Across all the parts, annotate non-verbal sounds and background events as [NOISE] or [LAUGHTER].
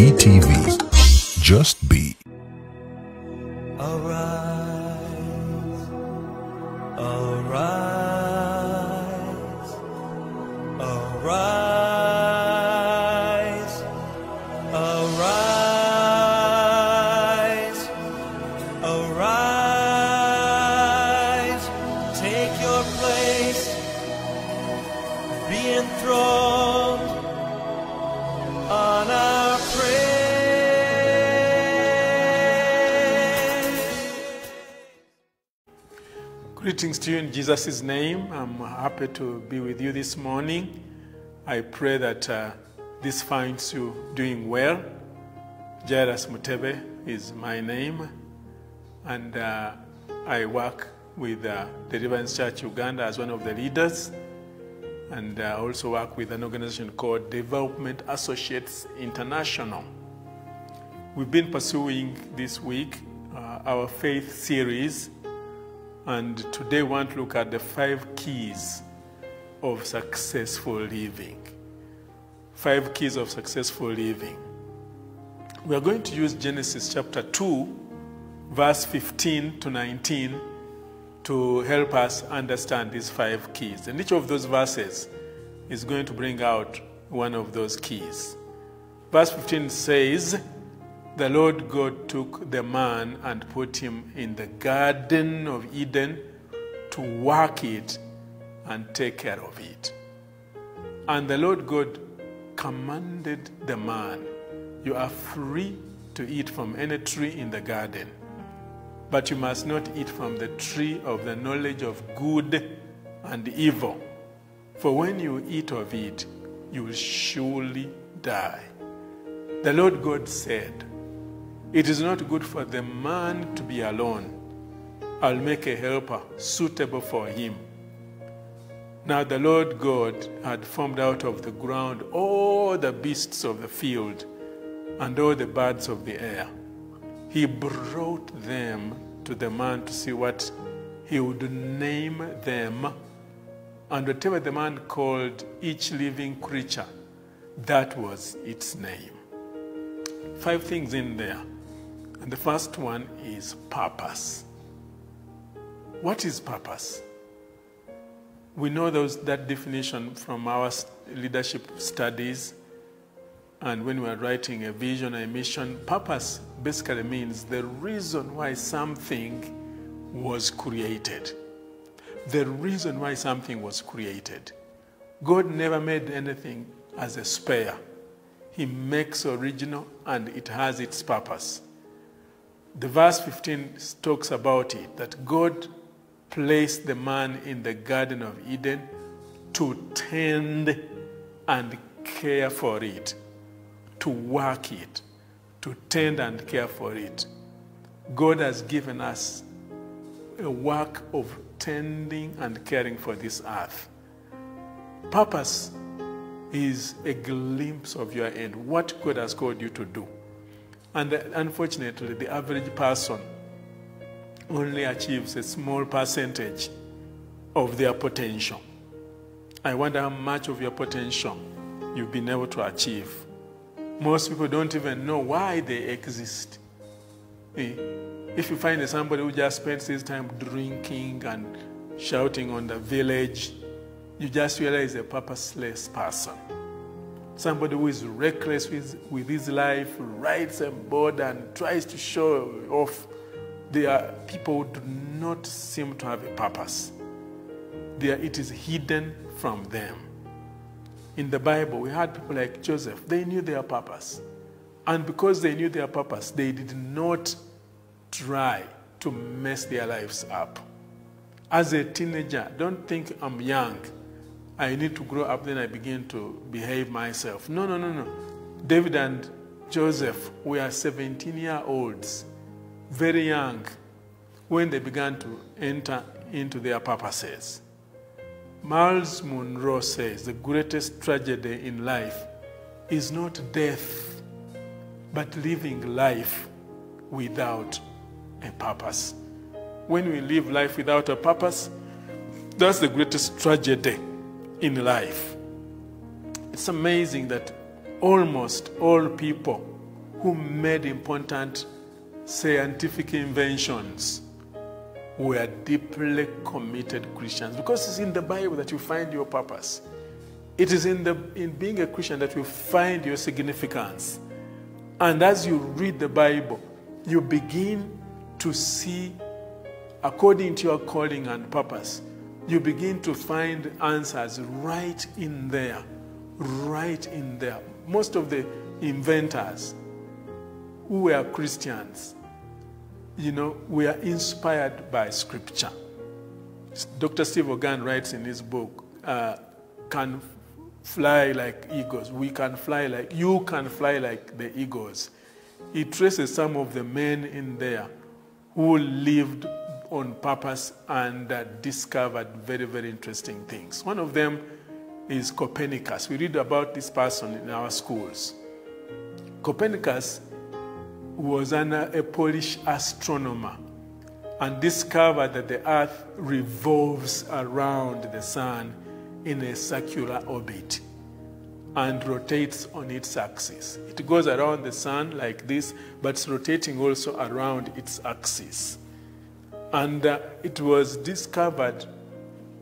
ATV. Just be. To you in Jesus' name. I'm happy to be with you this morning. I pray that uh, this finds you doing well. Jairus Mutebe is my name, and uh, I work with uh, Deliverance Church Uganda as one of the leaders, and uh, also work with an organization called Development Associates International. We've been pursuing this week uh, our faith series, and today we want to look at the five keys of successful living. Five keys of successful living. We are going to use Genesis chapter 2, verse 15 to 19 to help us understand these five keys. And each of those verses is going to bring out one of those keys. Verse 15 says, The Lord God took the man and put him in the Garden of Eden to work it and take care of it. And the Lord God commanded the man, You are free to eat from any tree in the garden, but you must not eat from the tree of the knowledge of good and evil. For when you eat of it, you will surely die. The Lord God said, It is not good for the man to be alone. I'll make a helper suitable for him. Now the Lord God had formed out of the ground all the beasts of the field and all the birds of the air. He brought them to the man to see what he would name them. And whatever the man called each living creature, that was its name. Five things in there. And the first one is purpose. What is purpose? We know those, that definition from our leadership studies. And when we are writing a vision, a mission, purpose basically means the reason why something was created. The reason why something was created. God never made anything as a spare. He makes original and it has its purpose. The verse 15 talks about it that God placed the man in the Garden of Eden to tend and care for it, to work it, to tend and care for it. God has given us a work of tending and caring for this earth. Purpose is a glimpse of your end, what God has called you to do. And unfortunately, the average person only achieves a small percentage of their potential. I wonder how much of your potential you've been able to achieve. Most people don't even know why they exist. Eh, If you find somebody who just spends his time drinking and shouting on the village, you just realize a purposeless person. Somebody who is reckless with, with his life, rides a boat and tries to show off. They are people who do not seem to have a purpose. They are, it is hidden from them. In the Bible, we had people like Joseph. They knew their purpose. And because they knew their purpose, they did not try to mess their lives up. As a teenager, don't think I'm young. I need to grow up, then I begin to behave myself. No, no, no, no. David and Joseph were 17 year olds, very young, when they began to enter into their purposes. Myles Munroe says the greatest tragedy in life is not death, but living life without a purpose. When we live life without a purpose, that's the greatest tragedy in life. It's amazing that almost all people who made important scientific inventions were deeply committed Christians because it's in the Bible that you find your purpose. It is in, the, in being a Christian that you find your significance. And as you read the Bible, you begin to see, according to your calling and purpose, you begin to find answers right in there. Right in there. Most of the inventors who were Christians, you know, were inspired by Scripture. Dr. Steve Organ writes in his book, uh, Can Fly Like Eagles. We can fly like, you can fly like the eagles. He traces some of the men in there who lived on purpose and uh, discovered very, very interesting things. One of them is Copernicus. We read about this person in our schools. Copernicus was an, uh, a Polish astronomer and discovered that the earth revolves around the sun in a circular orbit and rotates on its axis. It goes around the sun like this, but it's rotating also around its axis. And uh, it was discovered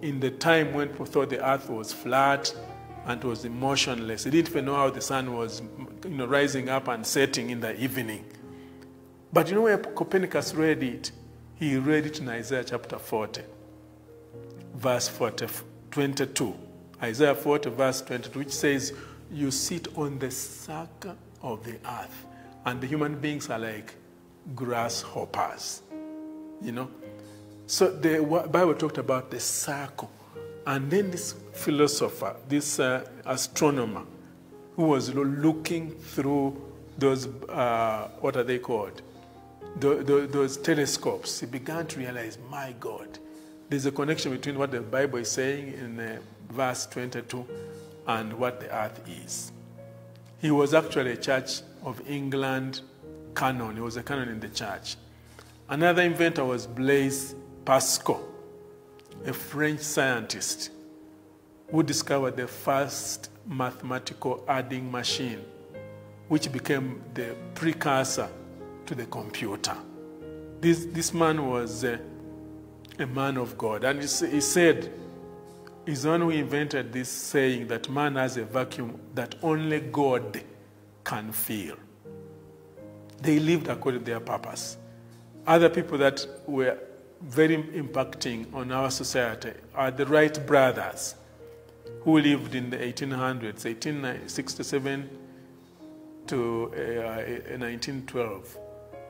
in the time when people thought the earth was flat and was motionless. They didn't even know how the sun was you know, rising up and setting in the evening. But you know where Copernicus read it? He read it in Isaiah chapter 40, verse 40, 22. Isaiah 40, verse 22, which says, You sit on the circle of the earth, and the human beings are like grasshoppers. You know? So the Bible talked about the circle. And then this philosopher, this uh, astronomer, who was looking through those, uh, what are they called? The, the, those telescopes, he began to realize, my God, there's a connection between what the Bible is saying in uh, verse 22 and what the earth is. He was actually a Church of England canon. He was a canon in the church. Another inventor was Blaise Pascal, a French scientist who discovered the first mathematical adding machine, which became the precursor to the computer. This, this man was a, a man of God, and he, he said, He's the one who invented this saying that man has a vacuum that only God can fill. They lived according to their purpose. Other people that were very impacting on our society are the Wright brothers, who lived in the 1800s, 1867 to uh, 1912.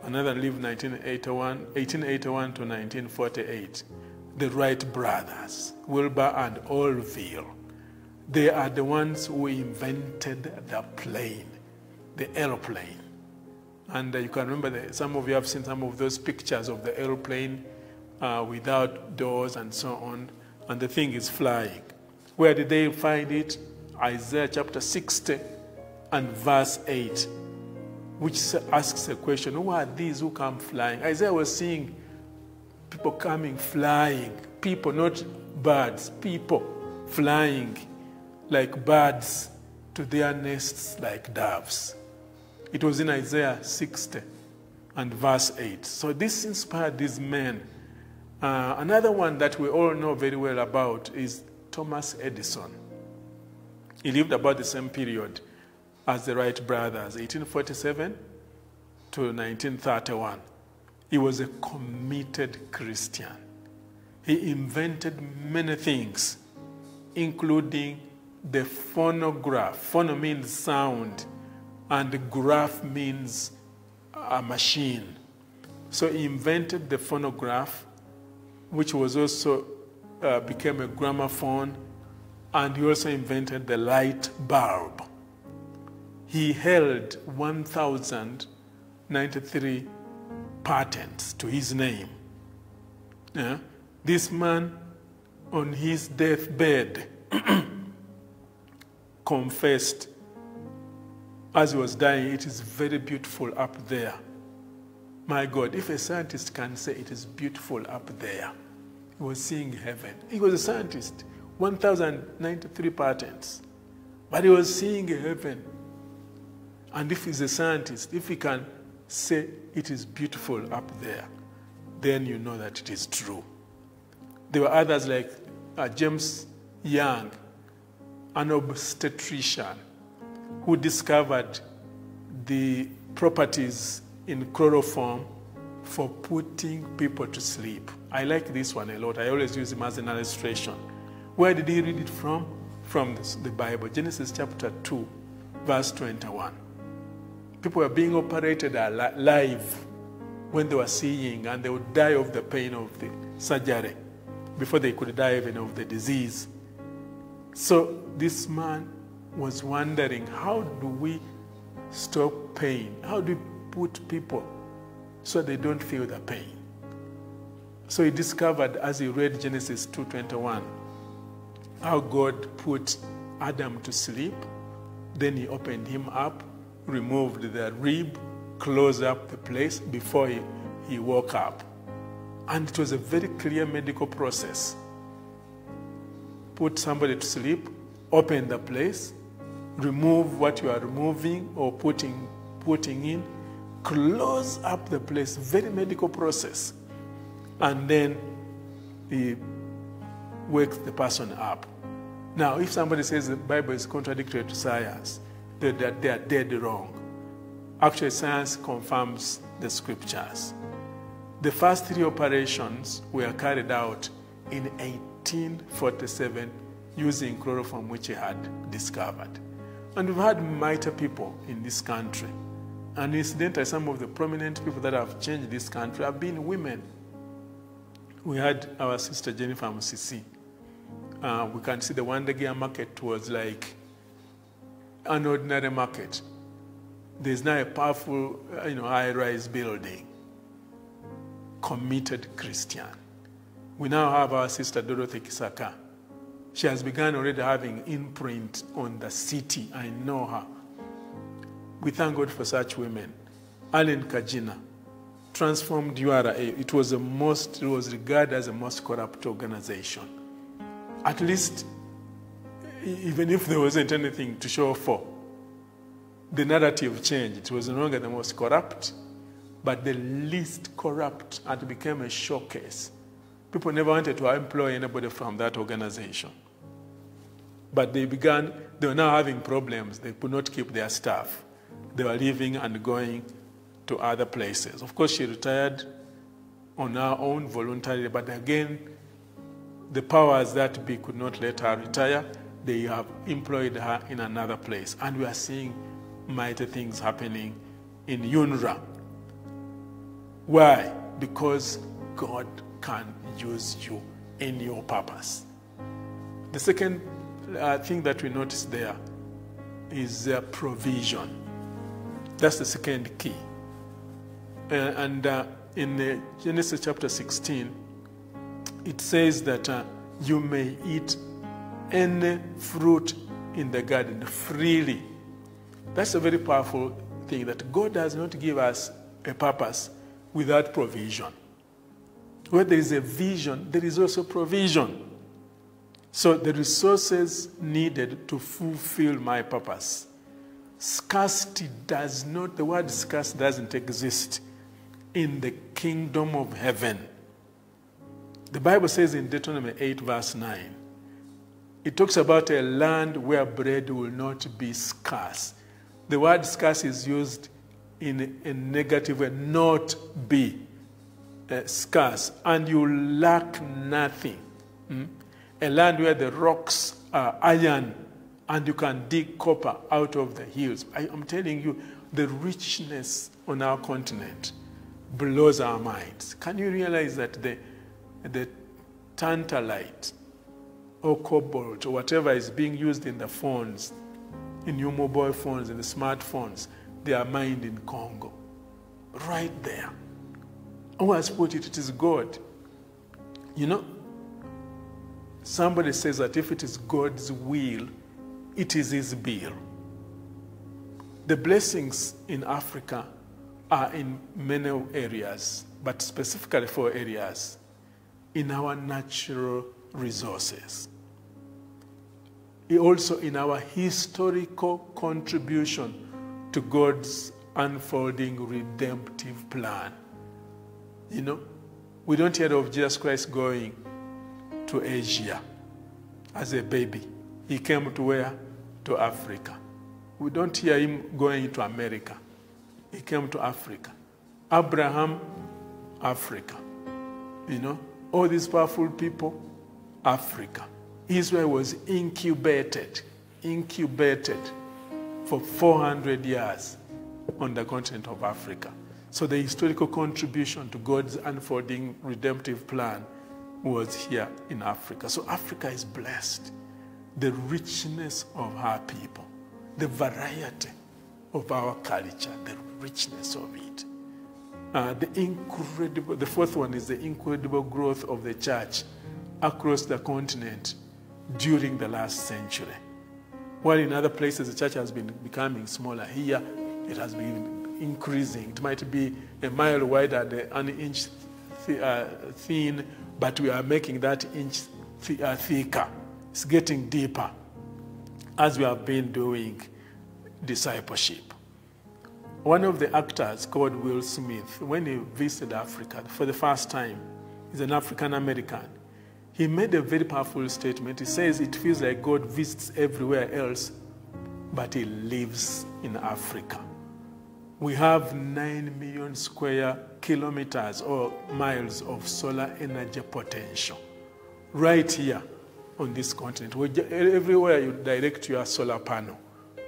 Another lived 1981, 1881 to 1948 the Wright brothers, Wilbur and Orville. They are the ones who invented the plane, the aeroplane. And uh, you can remember that some of you have seen some of those pictures of the aeroplane uh, without doors and so on, and the thing is flying. Where did they find it? Isaiah chapter 60 and verse 8, which asks a question Who are these who come flying? Isaiah was seeing people coming flying, people, not birds, people flying like birds to their nests like doves. It was in Isaiah 60 and verse 8. So this inspired these men. Uh, another one that we all know very well about is Thomas Edison. He lived about the same period as the Wright brothers, 1847 to 1931. He was a committed Christian. He invented many things, including the phonograph. Phono means sound, and graph means a machine. So he invented the phonograph, which was also uh, became a gramophone, and he also invented the light bulb. He held 1,093 patents to his name. Yeah? This man, on his deathbed, [CLEARS THROAT] confessed as he was dying, it is very beautiful up there. My God, if a scientist can say it is beautiful up there, he was seeing heaven. He was a scientist, 1,093 patents, but he was seeing heaven. And if he's a scientist, if he can say it is beautiful up there, then you know that it is true. There were others like uh, James Young, an obstetrician who discovered the properties in chloroform for putting people to sleep. I like this one a lot. I always use him as an illustration. Where did he read it from? From the Bible, Genesis chapter 2, verse 21. People were being operated alive when they were seeing, and they would die of the pain of the surgery before they could die even of the disease. So this man was wondering how do we stop pain? How do we put people so they don't feel the pain? So he discovered as he read Genesis 2:21 how God put Adam to sleep, then he opened him up, removed the rib, closed up the place before he, he woke up. And it was a very clear medical process. Put somebody to sleep, open the place, remove what you are removing or putting, putting in, close up the place, very medical process. And then he wakes the person up. Now, if somebody says the Bible is contradictory to science, they they are dead wrong. Actually, science confirms the scriptures. The first three operations were carried out in 1847 using chloroform, which he had discovered. And we've had mighty people in this country. And incidentally, some of the prominent people that have changed this country have been women. We had our sister Jennifer Musisi. Uh, we can see the Wandegeya market was like an ordinary market. There's now a powerful, uh, you know, high-rise building committed Christian. We now have our sister Dorothy Kisaka. She has begun already having imprint on the city. I know her. We thank God for such women. Allen Kagina transformed URA. It was the most, it was regarded as the most corrupt organization. At least, even if there wasn't anything to show for, the narrative changed. It was no longer the most corrupt but the least corrupt and became a showcase. People never wanted to employ anybody from that organization. But they began, they were now having problems. They could not keep their staff. They were leaving and going to other places. Of course, she retired on her own voluntarily, but again, the powers that be could not let her retire. They have employed her in another place. And we are seeing mighty things happening in UNRA. Why? Because God can use you in your purpose. The second uh, thing that we notice there is uh, provision. That's the second key. Uh, and uh, in Genesis chapter 16, it says that uh, you may eat any fruit in the garden freely. That's a very powerful thing that God does not give us a purpose without provision. Where there is a vision, there is also provision. So the resources needed to fulfill my purpose. Scarcity does not, the word scarce doesn't exist in the kingdom of heaven. The Bible says in Deuteronomy 8, verse 9, it talks about a land where bread will not be scarce. The word scarce is used in a negative way, not be uh, scarce, and you lack nothing. Mm? A land where the rocks are iron and you can dig copper out of the hills. I, am telling you, the richness on our continent blows our minds. Can you realize that the, the tantalite or cobalt or whatever is being used in the phones, in your mobile phones, in the smartphones, they are mined in Congo. Right there. Who has put it? It is God. You know, somebody says that if it is God's will, it is His bill. The blessings in Africa are in many areas, but specifically four areas in our natural resources. Also in our historical contribution to God's unfolding redemptive plan. You know, we don't hear of Jesus Christ going to Asia as a baby. He came to where? To Africa. We don't hear him going to America. He came to Africa. Abraham, Africa. You know, all these powerful people, Africa. Israel was incubated, incubated for 400 years on the continent of Africa. So the historical contribution to God's unfolding redemptive plan was here in Africa. So Africa is blessed. The richness of our people, the variety of our culture, the richness of it. Uh, the incredible, the fourth one is the incredible growth of the church across the continent during the last century. While in other places the church has been becoming smaller, here it has been increasing. It might be a mile wide and an inch th- uh, thin, but we are making that inch th- uh, thicker. It's getting deeper as we have been doing discipleship. One of the actors called Will Smith, when he visited Africa for the first time, he's an African American. He made a very powerful statement. He says it feels like God visits everywhere else, but he lives in Africa. We have 9 million square kilometers or miles of solar energy potential right here on this continent. Everywhere you direct your solar panel,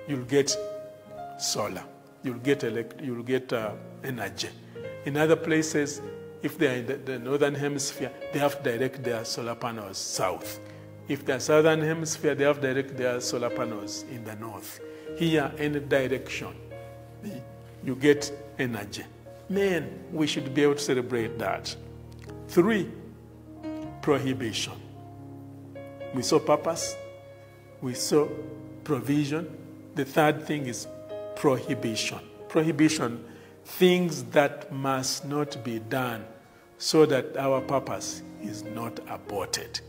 you'll get solar, you'll get, elect- you'll get uh, energy. In other places, if they're in the, the northern hemisphere, they have to direct their solar panels south. If they're southern hemisphere, they have to direct their solar panels in the north. Here, any direction, you get energy. Man, we should be able to celebrate that. Three, prohibition. We saw purpose, we saw provision. The third thing is prohibition. Prohibition, things that must not be done so that our purpose is not aborted.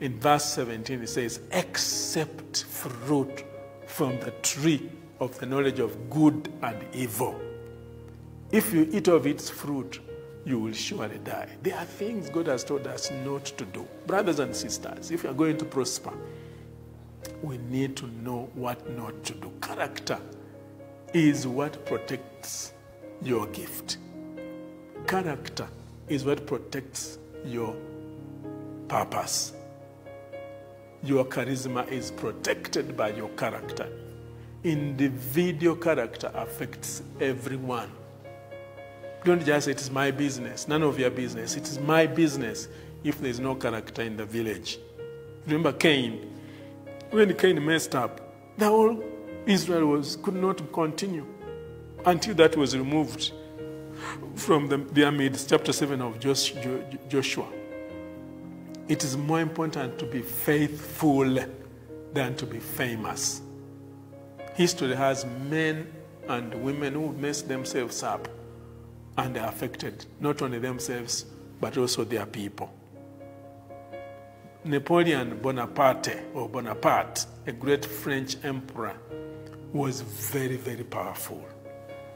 In verse 17, it says, Except fruit from the tree of the knowledge of good and evil. If you eat of its fruit, you will surely die. There are things God has told us not to do. Brothers and sisters, if you are going to prosper, we need to know what not to do. Character is what protects your gift. Character is what protects your purpose. Your charisma is protected by your character. Individual character affects everyone. Don't just say it is my business. None of your business. It is my business if there is no character in the village. Remember Cain? When Cain messed up, the whole Israel was could not continue until that was removed from the, their midst. Chapter 7 of Joshua. It is more important to be faithful than to be famous. History has men and women who mess themselves up and affected, not only themselves, but also their people. Napoleon Bonaparte, or Bonaparte, a great French emperor, was very, very powerful.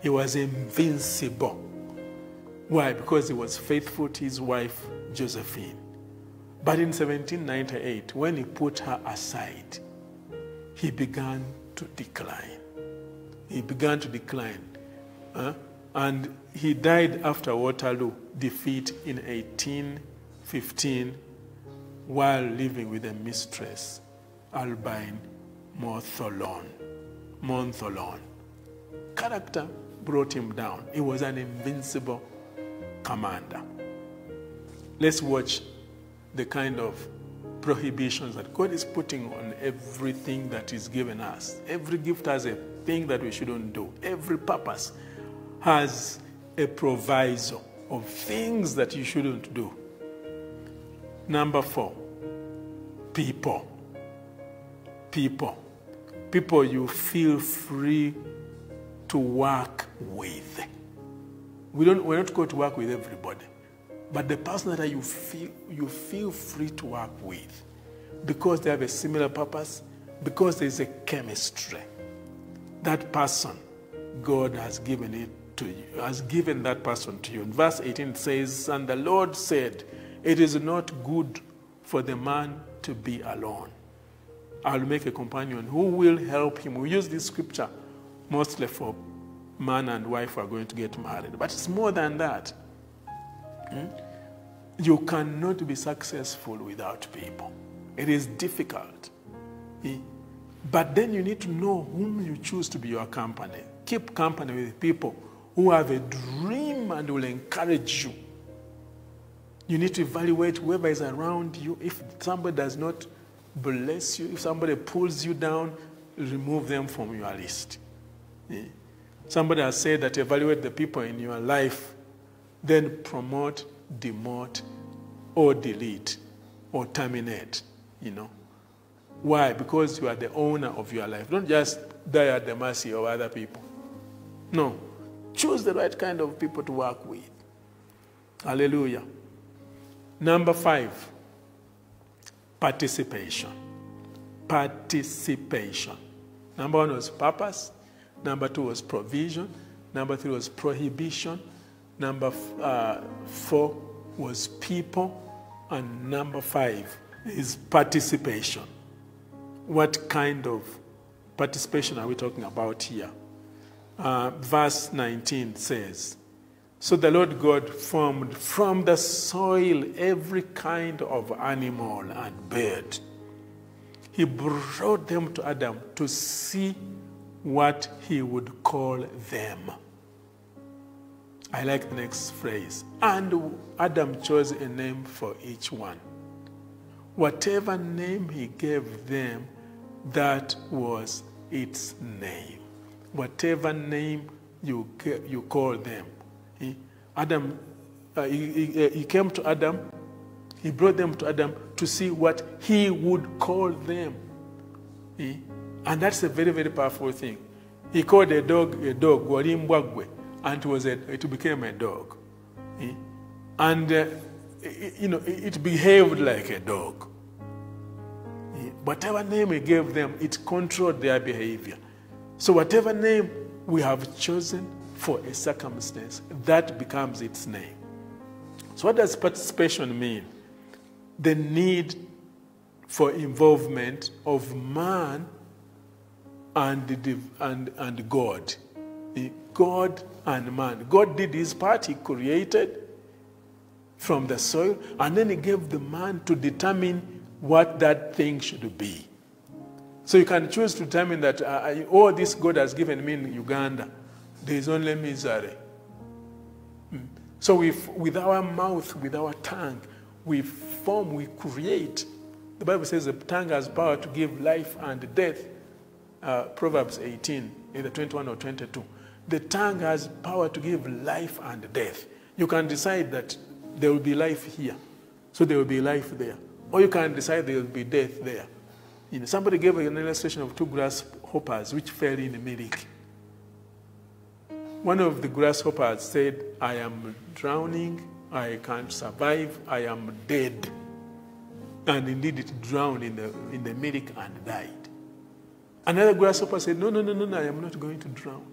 He was invincible. Why? Because he was faithful to his wife, Josephine. But in 1798, when he put her aside, he began to decline. He began to decline. huh? And he died after Waterloo defeat in 1815 while living with a mistress, Albine Montholon. Montholon. Character brought him down. He was an invincible commander. Let's watch the kind of prohibitions that God is putting on everything that is given us. Every gift has a thing that we shouldn't do. Every purpose has a proviso of things that you shouldn't do. Number four, people. People. People you feel free to work with. We don't, we're not going to work with everybody, but the person that you feel, you feel free to work with because they have a similar purpose, because there's a chemistry. that person, God has given it to you, has given that person to you. In verse 18 it says, And the Lord said, It is not good for the man to be alone. I'll make a companion who will help him. We use this scripture mostly for man and wife who are going to get married. But it's more than that. Hmm? You cannot be successful without people. It is difficult. But then you need to know whom you choose to be your company. Keep company with people who have a dream and will encourage you. You need to evaluate whoever is around you. If somebody does not bless you, if somebody pulls you down, remove them from your list. Eh? Somebody has said that evaluate the people in your life, then promote, demote, or delete, or terminate, you know. Why? Because you are the owner of your life. Don't just die at the mercy of other people. No. Choose the right kind of people to work with. Hallelujah. Number five, participation. Participation. Number one was purpose. Number two was provision. Number three was prohibition. Number uh, four was people. And number five is participation. What kind of participation are we talking about here? Uh, verse 19 says, So the Lord God formed from the soil every kind of animal and bird. He brought them to Adam to see what he would call them. I like the next phrase. And Adam chose a name for each one. Whatever name he gave them, that was its name. Whatever name you, you call them. He, Adam, uh, he, he, he came to Adam, he brought them to Adam to see what he would call them. He, and that's a very, very powerful thing. He called a dog a dog, and it, was a, it became a dog. And, uh, you know, it behaved like a dog. Whatever name he gave them, it controlled their behavior. So, whatever name we have chosen for a circumstance, that becomes its name. So, what does participation mean? The need for involvement of man and, and, and God. God and man. God did his part, he created from the soil, and then he gave the man to determine what that thing should be. So you can choose to determine that uh, all oh, this God has given me in Uganda, there is only misery. Mm. So with, with our mouth, with our tongue, we form, we create. The Bible says the tongue has power to give life and death. Uh, Proverbs 18, either 21 or 22. The tongue has power to give life and death. You can decide that there will be life here, so there will be life there. Or you can decide there will be death there. You know, somebody gave an illustration of two grasshoppers which fell in the milk. One of the grasshoppers said, I am drowning, I can't survive, I am dead. And indeed it drowned in the, in the milk and died. Another grasshopper said, No, no, no, no, no, I am not going to drown.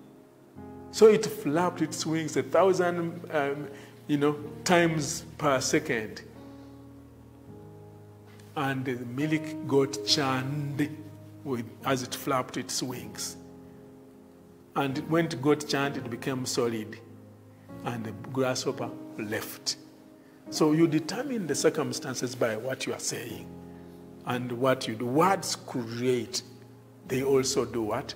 So it flapped its wings a thousand um, you know, times per second and the milk got churned with, as it flapped its wings. And when it got churned, it became solid, and the grasshopper left. So you determine the circumstances by what you are saying and what you do. Words create, they also do what?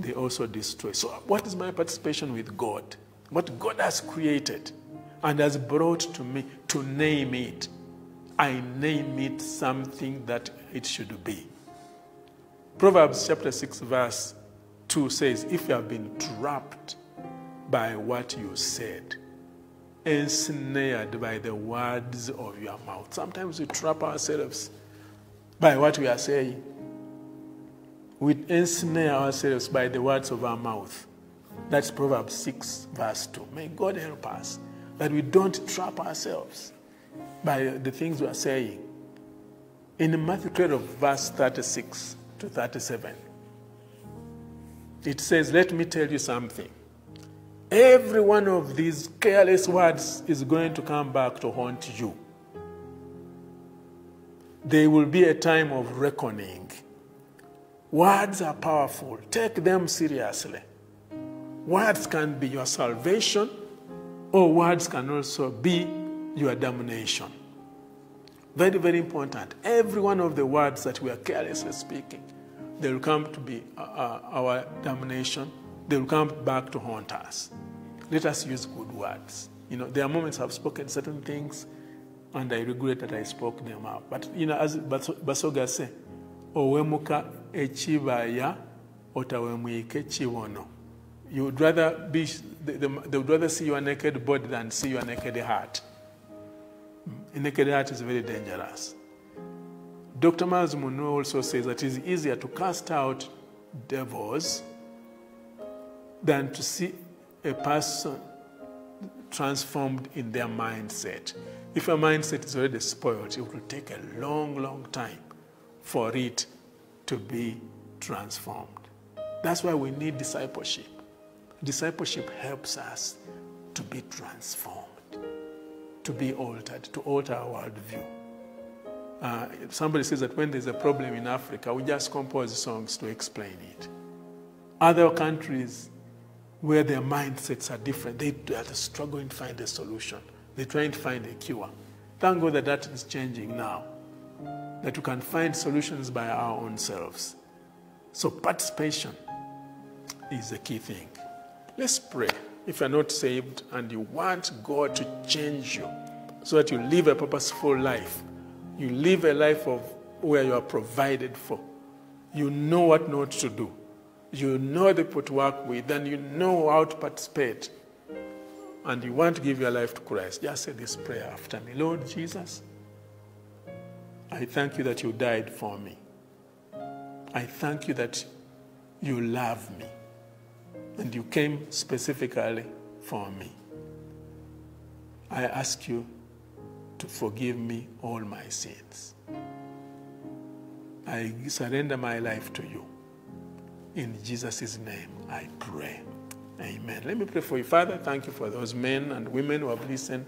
They also destroy. So, what is my participation with God? What God has created and has brought to me to name it I name it something that it should be. Proverbs chapter 6, verse 2 says, If you have been trapped by what you said, ensnared by the words of your mouth. Sometimes we trap ourselves by what we are saying. We ensnare ourselves by the words of our mouth. That's Proverbs 6, verse 2. May God help us that we don't trap ourselves by the things we are saying. In the Matthew 12, verse 36 to 37, it says, Let me tell you something. Every one of these careless words is going to come back to haunt you. There will be a time of reckoning. Words are powerful, take them seriously. Words can be your salvation, or words can also be your damnation. Very, very important. Every one of the words that we are carelessly speaking, they will come to be uh, uh, our damnation. They will come back to haunt us. Let us use good words. You know, there are moments I've spoken certain things and I regret that I spoke them out. But, you know, as Basoga say, owemuka echibaya otawemwike chiwono. You would rather be, they would rather see your naked body than see your naked heart. A heart is very dangerous. Dr. Myles also says that it is easier to cast out devils than to see a person transformed in their mindset. If your mindset is already spoiled, it will take a long, long time for it to be transformed. That's why we need discipleship. Discipleship helps us to be transformed, to be altered, to alter our worldview. Uh, somebody says that when there's a problem in Africa, we just compose songs to explain it. Other countries where their mindsets are different, they are struggling to find a solution. They're trying to find a cure. Thank God that that is changing now, that we can find solutions by our own selves. So, participation is the key thing. Let's pray. If you're not saved and you want God to change you so that you live a purposeful life, you live a life of where you are provided for. You know what not to do. You know the people to work with, and you know how to participate. And you want to give your life to Christ. Just say this prayer after me Lord Jesus, I thank you that you died for me. I thank you that you love me. And you came specifically for me. I ask you to forgive me all my sins. I surrender my life to you. In Jesus' name, I pray. Amen. Let me pray for you. Father, thank you for those men and women who have listened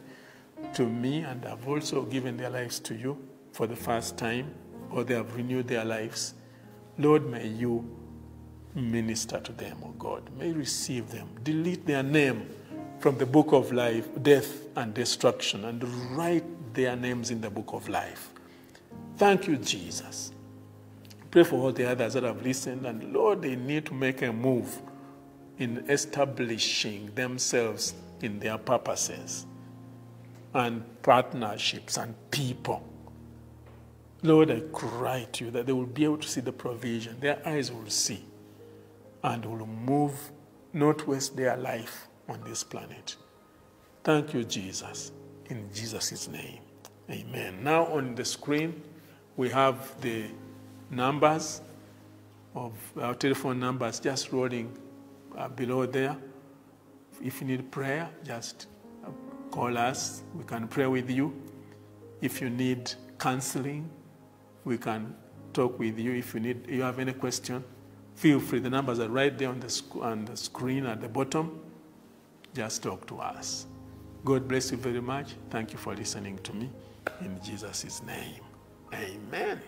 to me and have also given their lives to you for the first time, or they have renewed their lives. Lord, may you minister to them, O oh God. May receive them. Delete their name from the book of life, death and destruction, and write their names in the book of life. Thank you, Jesus. Pray for all the others that have listened, and Lord, they need to make a move in establishing themselves in their purposes and partnerships and people. Lord, I cry to you that they will be able to see the provision. Their eyes will see and will move, not waste their life on this planet. Thank you, Jesus. In Jesus' name. Amen. Now on the screen, we have the numbers of our telephone numbers just rolling uh, below there. If you need prayer, just uh, call us. We can pray with you. If you need counseling, we can talk with you. If you need, you have any question, feel free. The numbers are right there on the, sc- on the screen at the bottom. Just talk to us. God bless you very much. Thank you for listening to me. In Jesus' name, amen.